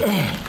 Ugh.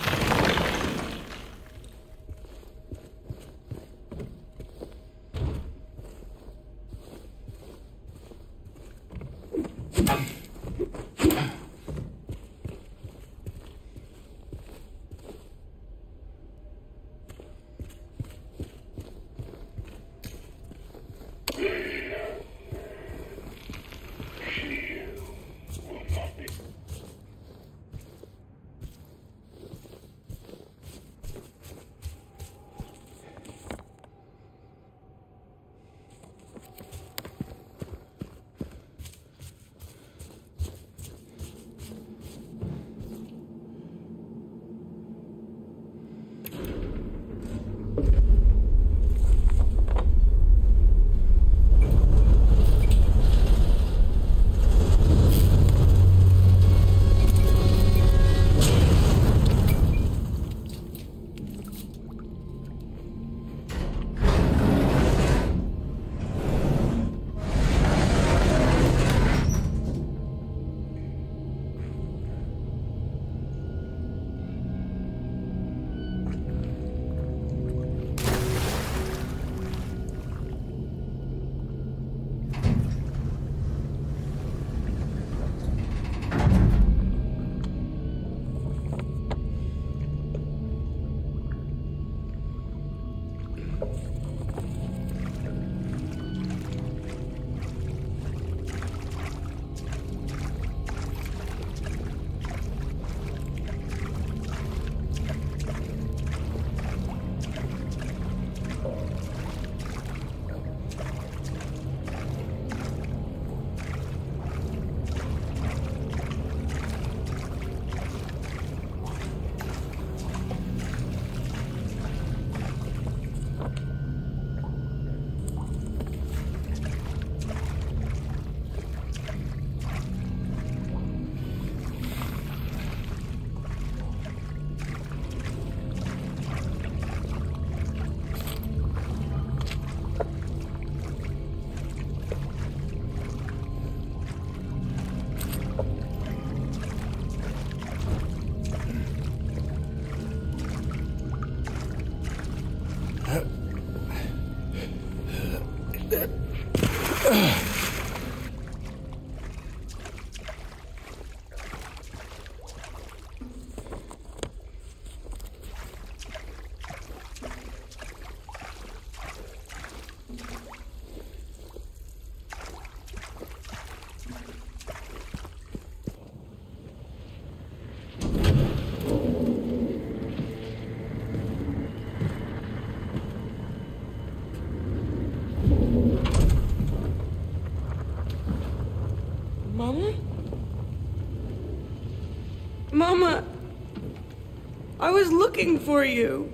Was looking for you.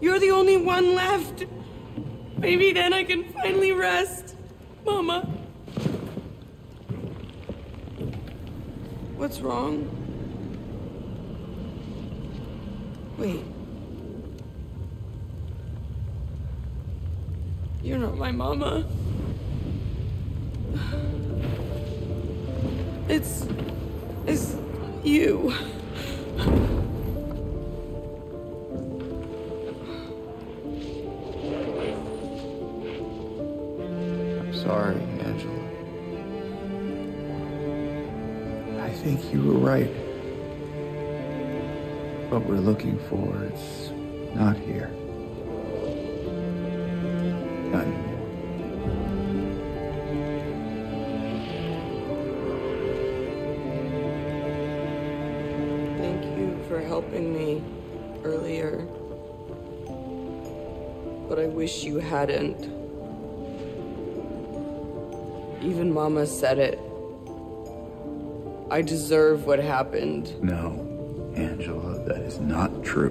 You're the only one left. Maybe then I can finally rest. Mama. What's wrong? Wait. You're not my mama. It's. It's you. You were right. What we're looking for, is not here. Not anymore. Thank you for helping me earlier. But I wish you hadn't. Even Mama said it. I deserve what happened. No, Angela, that is not true.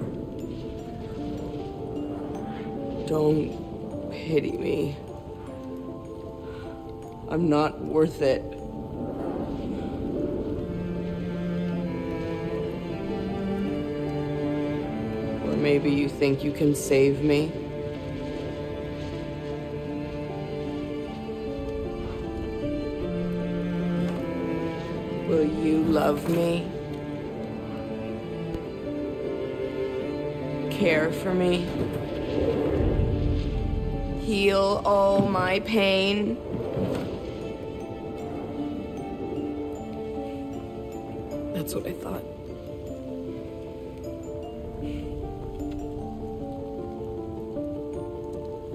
Don't pity me. I'm not worth it. Or maybe you think you can save me? Will you love me? Care for me? Heal all my pain? That's what I thought.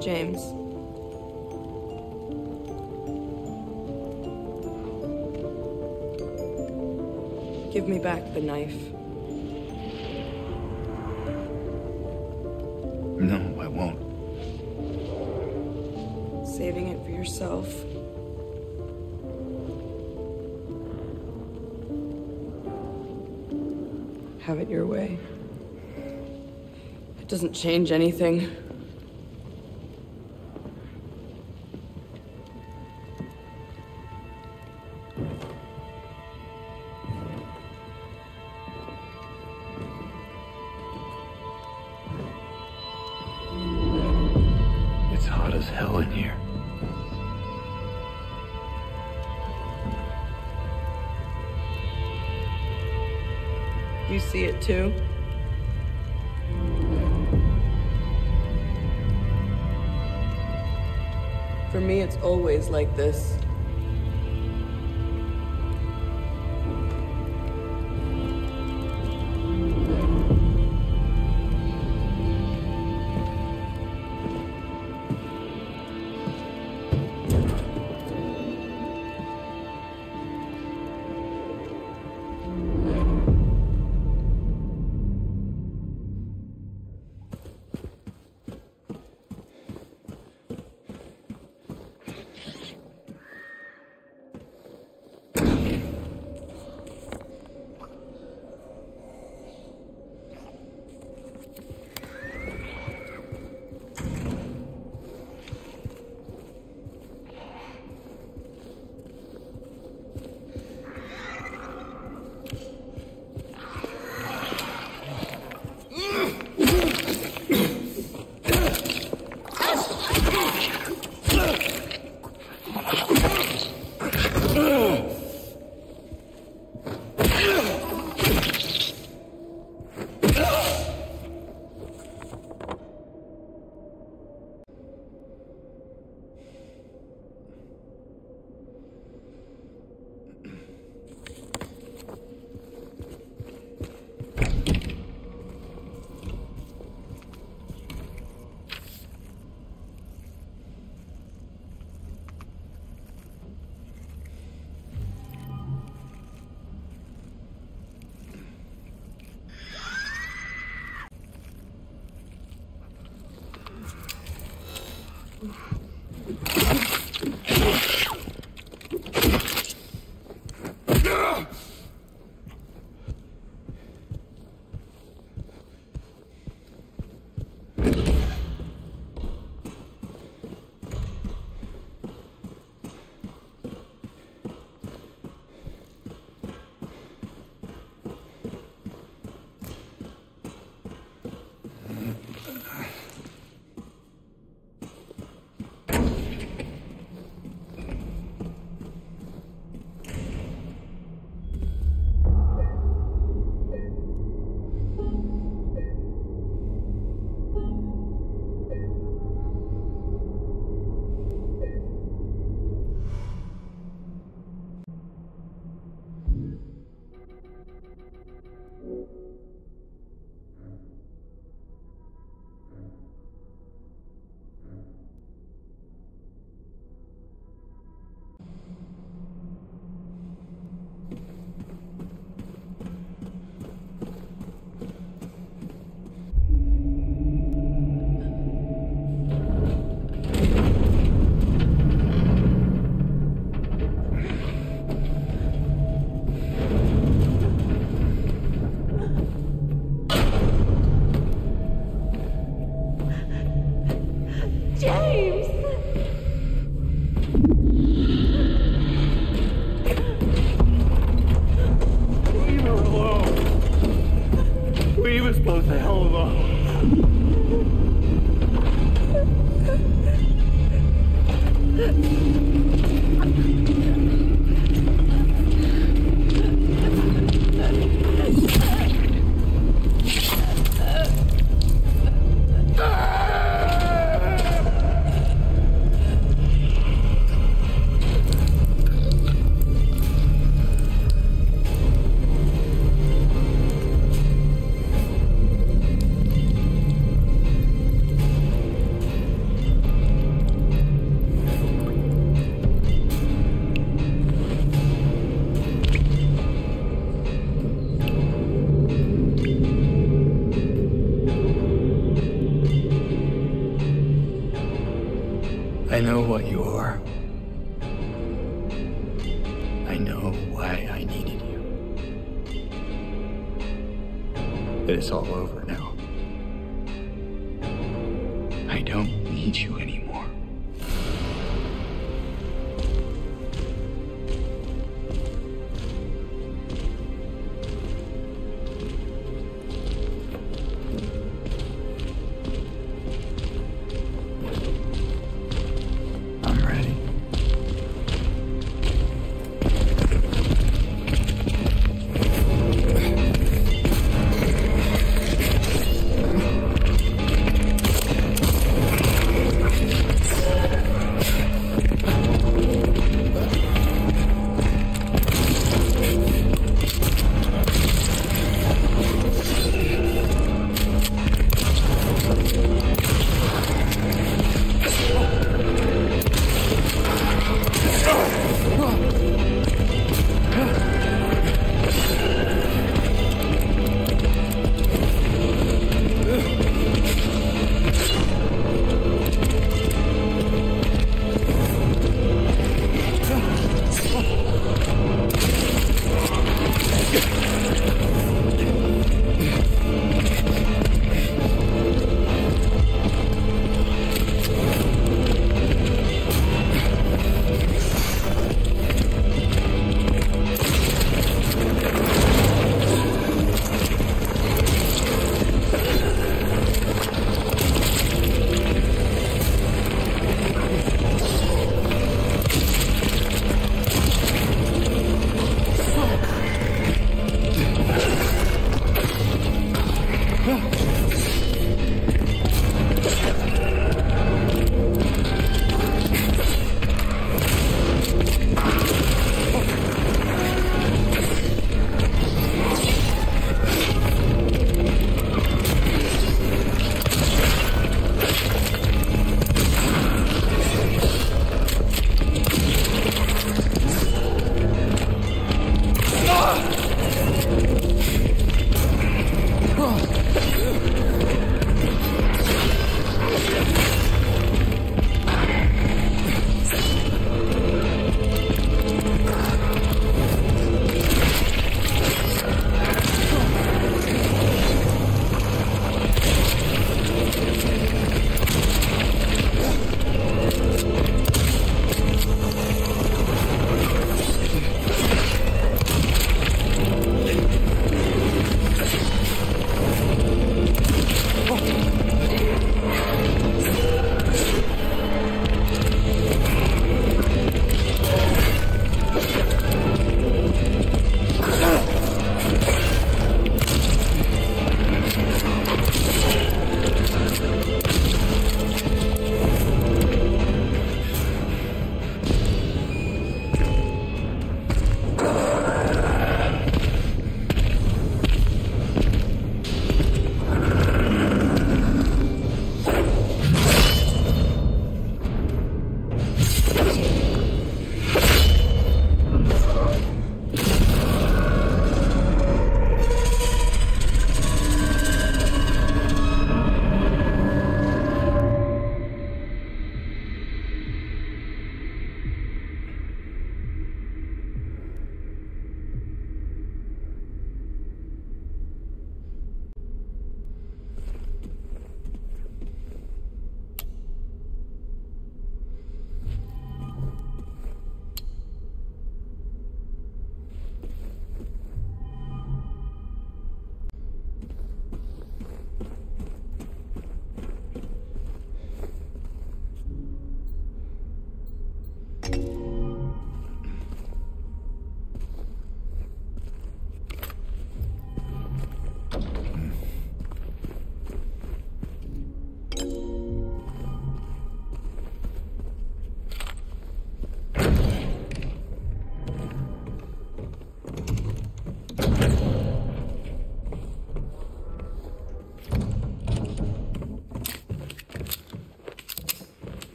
James. Give me back the knife. No, I won't. Saving it for yourself. Have it your way. It doesn't change anything. Hell in here. You see it too? For me, it's always like this.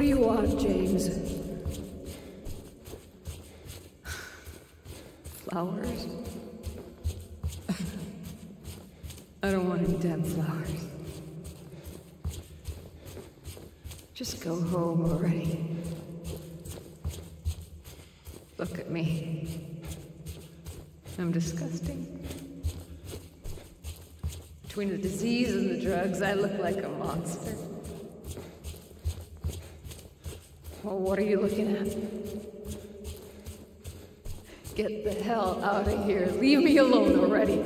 What do you want, James? Flowers? I don't want any damn flowers. Just go home already. Look at me. I'm disgusting. Between the disease and the drugs, I look like a monster. Well, what are you looking at? Get the hell out of here. Leave me alone already.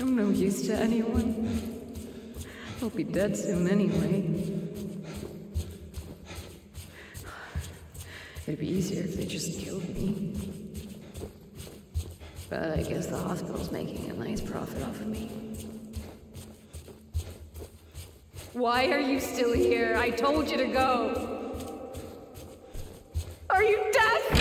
I'm no use to anyone. I'll be dead soon anyway. It'd be easier if they just killed me. But I guess the hospital's making a nice profit off of me. Why are you still here? I told you to go. Are you deaf?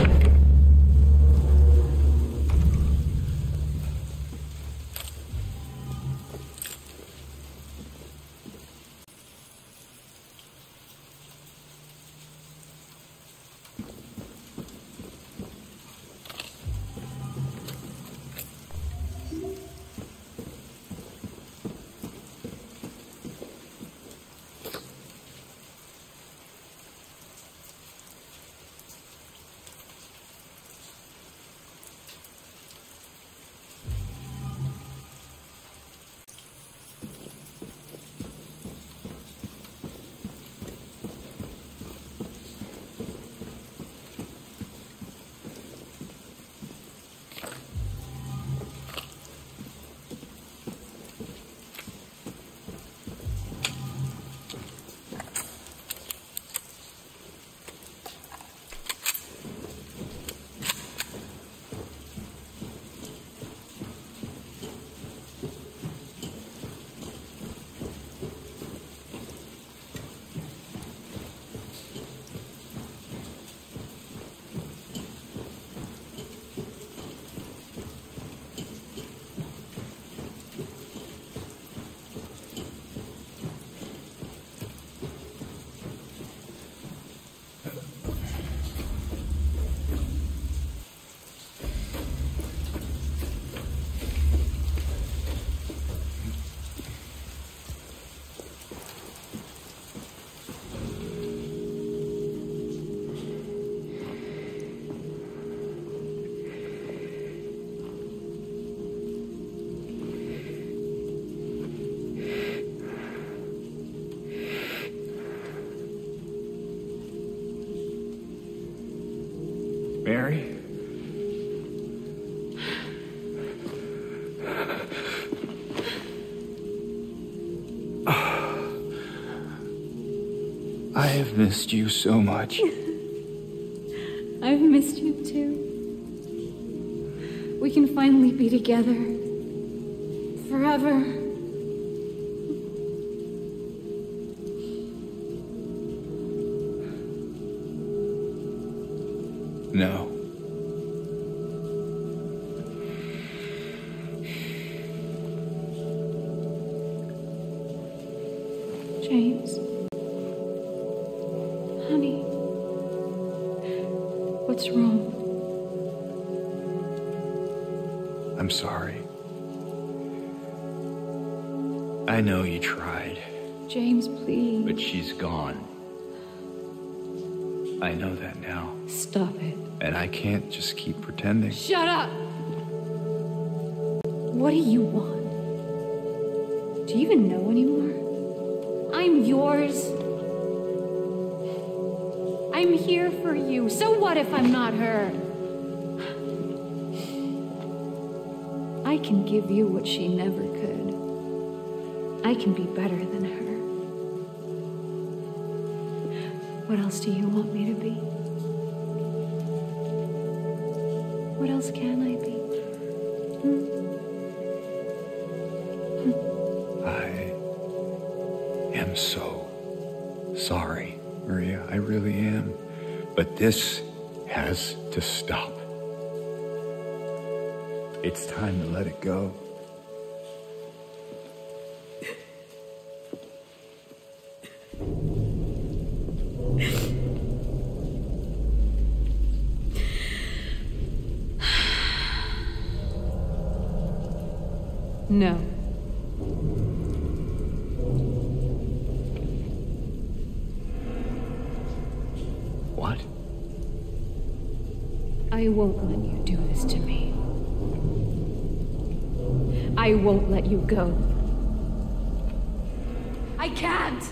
I have missed you so much. I've missed you too. We can finally be together. Shut up! What do you want? Do you even know anymore? I'm yours. I'm here for you. So what if I'm not her? I can give you what she never could. I can be better than her. What else do you want me to be? Else can I be? Hmm? I am so sorry, Maria. I really am. But this has to stop. It's time to let it go. You do this to me. I won't let you go. I can't!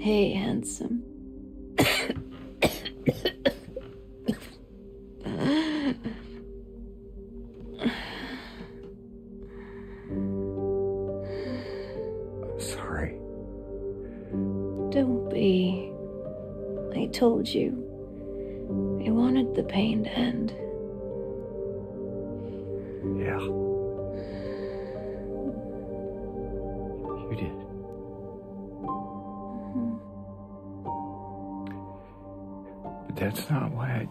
Hey, handsome. I'm sorry. Don't be. I told you. I wanted the pain to end.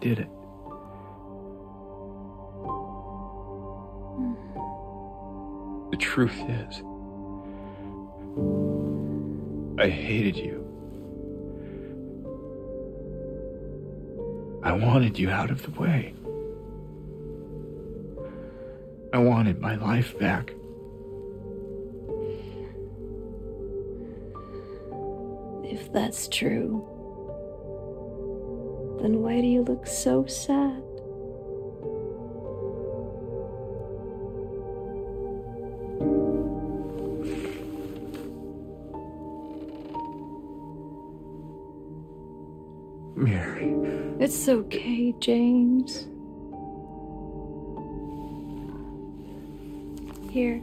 Did it. The truth is, I hated you. I wanted you out of the way. I wanted my life back. If that's true, why do you look so sad? Mary. It's okay, James. Here.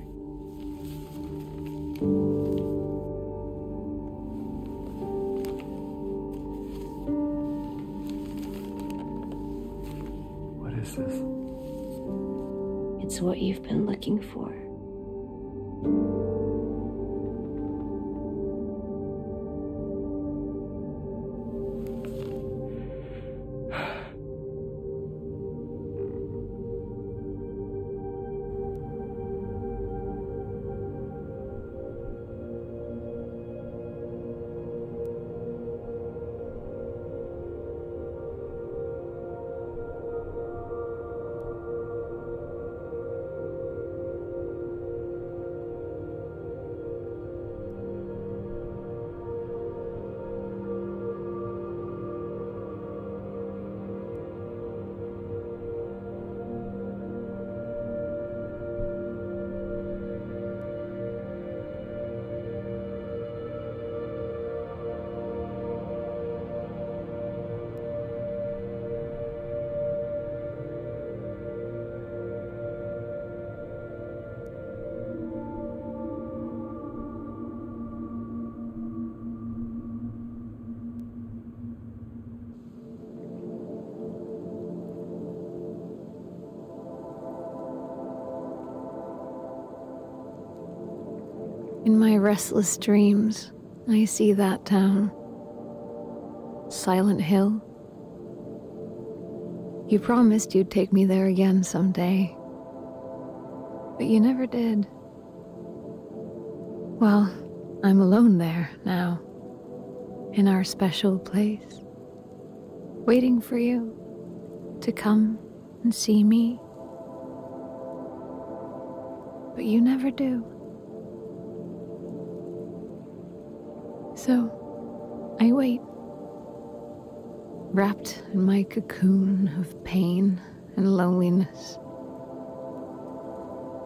In my restless dreams, I see that town. Silent Hill. You promised you'd take me there again someday. But you never did. Well, I'm alone there now. In our special place. Waiting for you to come and see me. But you never do. Wait. Wrapped in my cocoon of pain and loneliness.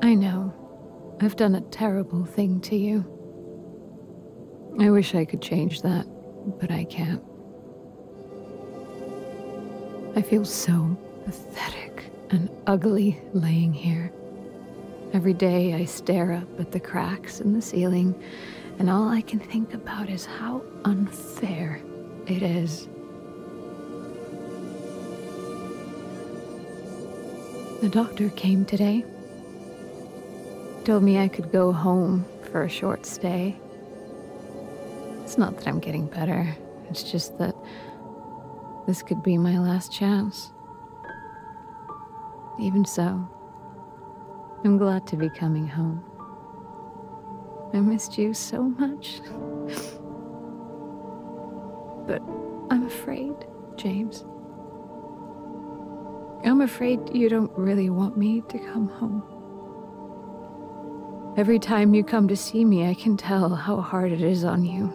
I know I've done a terrible thing to you. I wish I could change that, but I can't. I feel so pathetic and ugly laying here. Every day I stare up at the cracks in the ceiling, and all I can think about is how unfair it is. The doctor came today. Told me I could go home for a short stay. It's not that I'm getting better, it's just that this could be my last chance. Even so, I'm glad to be coming home. I missed you so much. but I'm afraid, James. I'm afraid you don't really want me to come home. Every time you come to see me, I can tell how hard it is on you.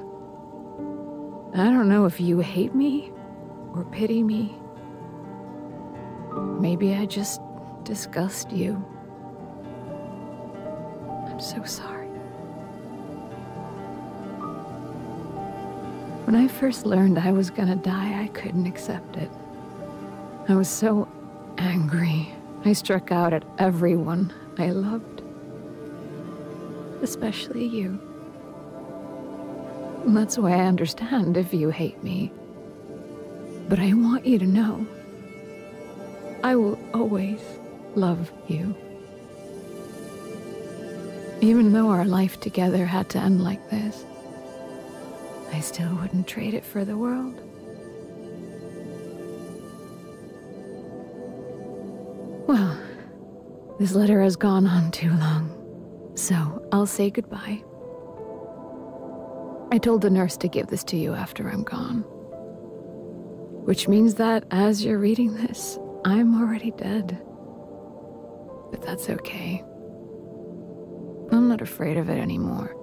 I don't know if you hate me or pity me. Maybe I just disgust you. I'm so sorry. When I first learned I was gonna die, I couldn't accept it. I was so angry. I struck out at everyone I loved. Especially you. And that's why I understand if you hate me. But I want you to know I will always love you. Even though our life together had to end like this, I still wouldn't trade it for the world. Well, this letter has gone on too long, so I'll say goodbye. I told the nurse to give this to you after I'm gone. Which means that as you're reading this, I'm already dead. But that's okay. I'm not afraid of it anymore.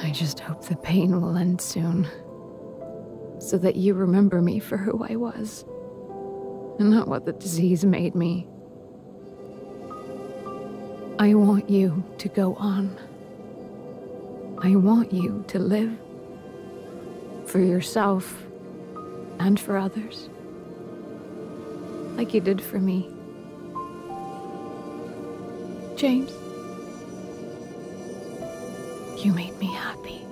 I just hope the pain will end soon. So that you remember me for who I was. And not what the disease made me. I want you to go on. I want you to live. For yourself and for others. Like you did for me. James, you made me happy.